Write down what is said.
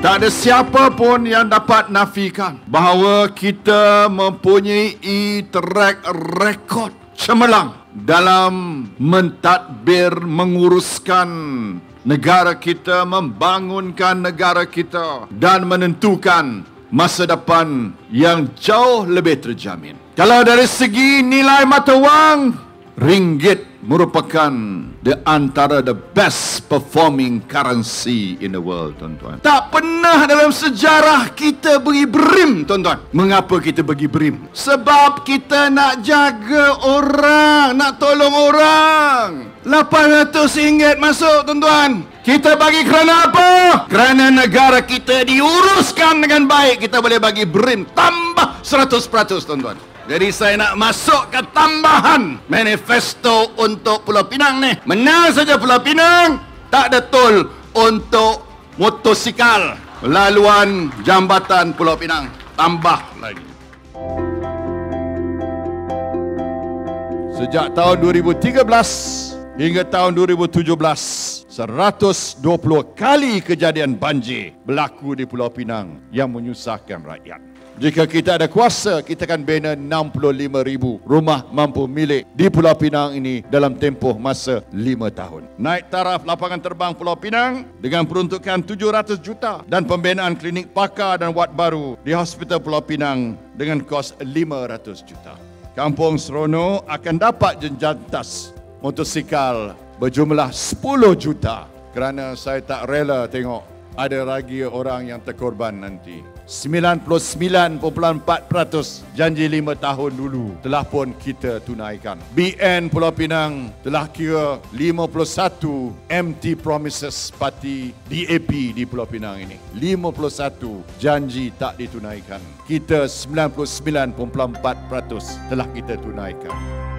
Tak ada siapa pun yang dapat nafikan bahawa kita mempunyai track record cemerlang dalam mentadbir menguruskan negara kita, membangunkan negara kita dan menentukan masa depan yang jauh lebih terjamin. Kalau dari segi nilai mata wang, ringgit merupakan di antara the best performing currency in the world, tuan-tuan. Tak pernah dalam sejarah kita beri berim, tuan-tuan. Mengapa kita bagi berim? Sebab kita nak jaga orang, nak tolong orang. 800 ringgit masuk, tuan-tuan. Kita bagi kerana apa? Kerana negara kita diuruskan dengan baik. Kita boleh bagi berim tambah 100%, tuan-tuan. Jadi saya nak masuk ke tambahan manifesto untuk Pulau Pinang ni. Menang saja Pulau Pinang, tak ada tol untuk motosikal laluan jambatan Pulau Pinang. Tambah lagi. Sejak tahun 2013 hingga tahun 2017, 120 kali kejadian banjir berlaku di Pulau Pinang yang menyusahkan rakyat. Jika kita ada kuasa, kita akan bina 65 ribu rumah mampu milik di Pulau Pinang ini dalam tempoh masa 5 tahun. Naik taraf lapangan terbang Pulau Pinang dengan peruntukan 700 juta dan pembinaan klinik pakar dan wad baru di Hospital Pulau Pinang dengan kos 500 juta. Kampung Serono akan dapat jenjantas motosikal berjumlah 10 juta kerana saya tak rela tengok ada lagi orang yang terkorban nanti. 99.4% janji lima tahun dulu telah pun kita tunaikan. BN Pulau Pinang telah kira 51 MT Promises Parti DAP di Pulau Pinang ini. 51 janji tak ditunaikan. Kita 99.4% telah kita tunaikan.